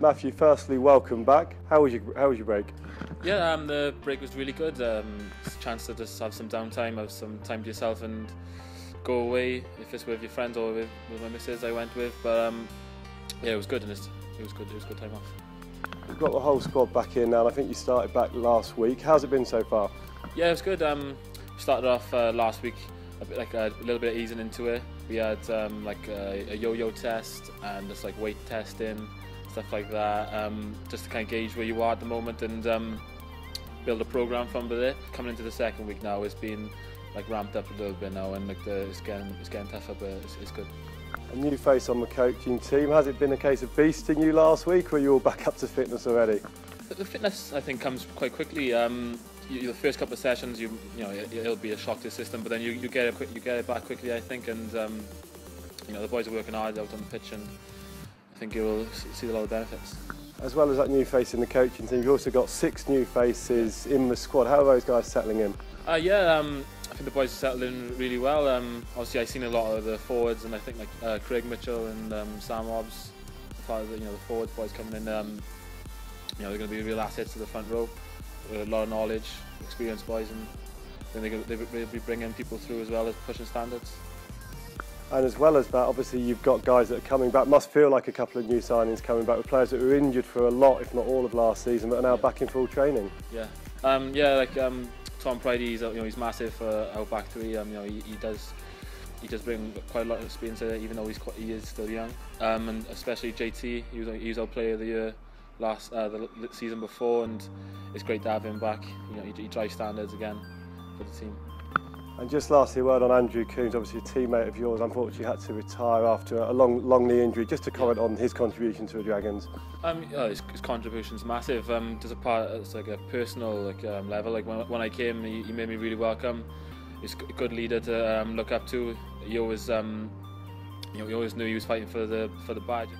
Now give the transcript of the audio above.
Matthew, firstly, welcome back. How was your How was your break? Yeah, um, the break was really good. Um, it's a chance to just have some downtime, have some time to yourself, and go away. If it's with your friends or with, with my missus, I went with. But um, yeah, it was good, and it was good. It was a good time off. You've got the whole squad back in now. and I think you started back last week. How's it been so far? Yeah, it was good. Um, started off uh, last week a bit like a, little bit of easing into it. We had um, like a, a yo-yo test and just like weight testing, stuff like that, um, just to kind of gauge where you are at the moment and um, build a program from there. Coming into the second week now, it's been like ramped up a little bit now, and like the, it's getting it's getting tougher, but it's, it's good. A new face on the coaching team. Has it been a case of beasting you last week, or are you all back up to fitness already? The fitness, I think, comes quite quickly. Um, you, the first couple of sessions, you you know, it, will be a shock to the system, but then you, you get it you get it back quickly, I think, and um, you know the boys are working hard out on the pitch, and think you will see a lot of benefits. As well as that new face in the coaching team, you've also got six new faces in the squad. How are those guys settling in? Uh, yeah, um, I think the boys are settling in really well. Um, obviously, I've seen a lot of the forwards, and I think like uh, Craig Mitchell and um, Sam Hobbs, part of the, you know the forwards boys coming in. Um, you know they're going to be real assets to the front row with a lot of knowledge, experienced boys, and then they, they'll be bringing people through as well as pushing standards. And as well as that, obviously you've got guys that are coming back. Must feel like a couple of new signings coming back with players that were injured for a lot, if not all of last season, but are now back in full training. Yeah, um, yeah, like um, Tom Prydie, he's you know he's massive for our back three. Um, you know he, he does he does bring quite a lot of experience there, even though he's quite, he is still young. Um, and especially JT, he was he was our player of the year last uh, the season before, and it's great to have him back. You know, he, he drives standards again for the team. And just lastly, a word on Andrew Coombs, obviously a teammate of yours, unfortunately had to retire after a long, long knee injury. Just to comment on his contribution to the Dragons. Um, his, his contribution's massive. Um, there's a part, it's like a personal like um, level. Like when, when I came, he, he made me really welcome. He's a good leader to um, look up to. He always, um, you know, he always knew he was fighting for the for the badge.